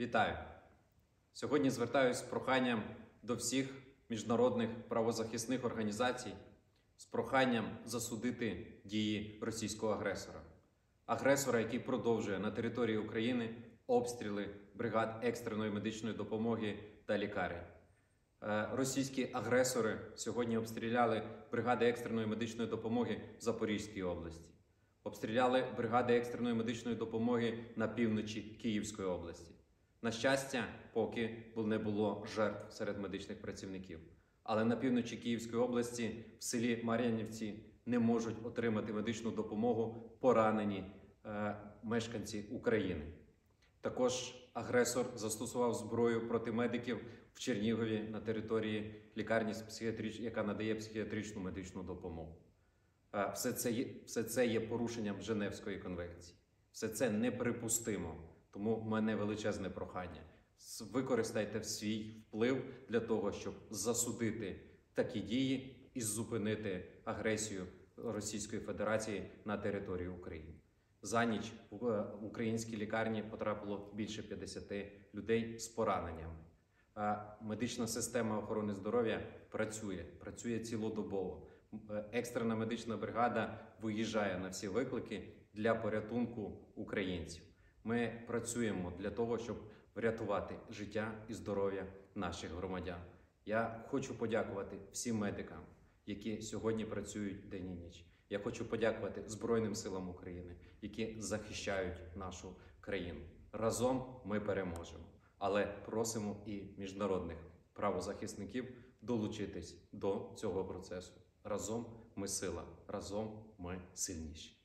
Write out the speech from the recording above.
Вітаю! Сьогодні звертаюся з проханням до всіх міжнародних правозахисних організацій з проханням засудити дії російського агресора, агресора, який продовжує на території України обстріли бригад екстреної медичної допомоги та лікарень. Е, Російські агресори сьогодні обстріляли бригади екстреної медичної допомоги в Запорізькій області, обстріляли бригади екстреної медичної допомоги на півночі Київської області. На щастя, поки не було жертв серед медичних працівників. Але на півночі Київської області в селі Мар'янівці не можуть отримати медичну допомогу поранені е, мешканці України. Також агресор застосував зброю проти медиків в Чернігові на території лікарні, яка надає психіатричну медичну допомогу. Е, Все це, є, все це є порушенням Женевської конвенції. Все це неприпустимо. Тому в мене величезне прохання. Використайте свій вплив для того, щоб засудити такі дії і зупинити агресію Російської Федерації на території України. За ніч в е, українські лікарні потрапило більше 50 людей з пораненнями. Медична система охорони здоров'я працює, працює цілодобово. Е, Екстрена медична бригада виїжджає на всі виклики для порятунку українців. Ми працюємо для того, щоб врятувати життя і здоров'я наших громадян. Я хочу подякувати всім медикам, які сьогодні працюють день і ніч. Я хочу подякувати Збройним силам України, які захищають нашу країну. Разом ми переможемо. Але просимо і міжнародних правозахисників долучитись до цього процесу. Разом ми сила, разом ми сильніші.